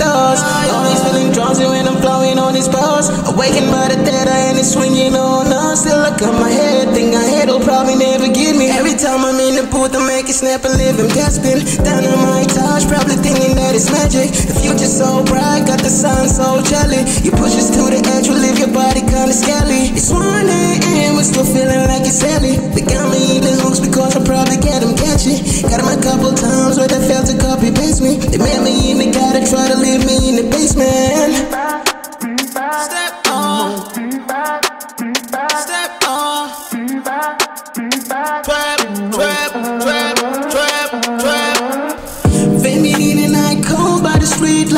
stars. All these feeling draws when I'm flowing on these bars. Awakened by the dead and it's swinging on us. Still I got my head, think I head'll probably never get me. Every time I'm in the booth, I make it snap and live. I'm gasping down on my touch, probably thinking that it's magic. The future's so bright, got the sun so jelly. You push us to the edge, we leave your body kinda scaly. It's 1 a.m., we're still feeling like it's early. They got me eating hooks because I probably get them catchy. Got them a couple times where they failed to copy paste me. They made me in the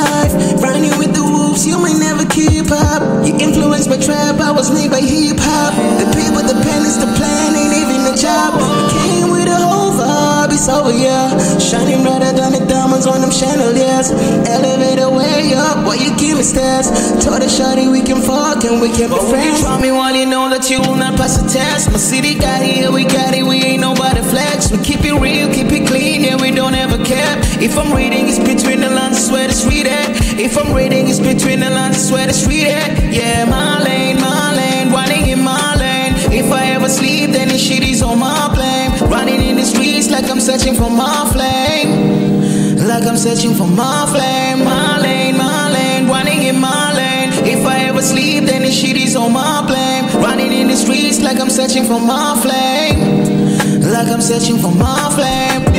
life. Running with the wolves, you may never keep up. You influenced by trap, I was made by hip hop. The people, the pen is the plan, ain't even a job. Came with a whole vibe, it's over, yeah. Shining brighter than the diamonds on them chandeliers. Elevator way up, why you give me stairs? Told the shawty we can fuck and we can be But you friends. try me one, you know that you will not pass the test. My city got it, yeah, we got it, we ain't nobody flex. We keep it real, keep it clean, yeah, we don't ever care. If I'm reading, it's between the lines, I swear to street at. If I'm reading, it's between the lines, I swear to street at. Yeah, my lane, my lane, running in my lane. If I ever sleep, then this shit is on my blame. Running in the streets like I'm searching for my flame. Like I'm searching for my flame, my lane, my lane, running in my lane. If I ever sleep, then this shit is on my blame. Running in the streets like I'm searching for my flame, like I'm searching for my flame.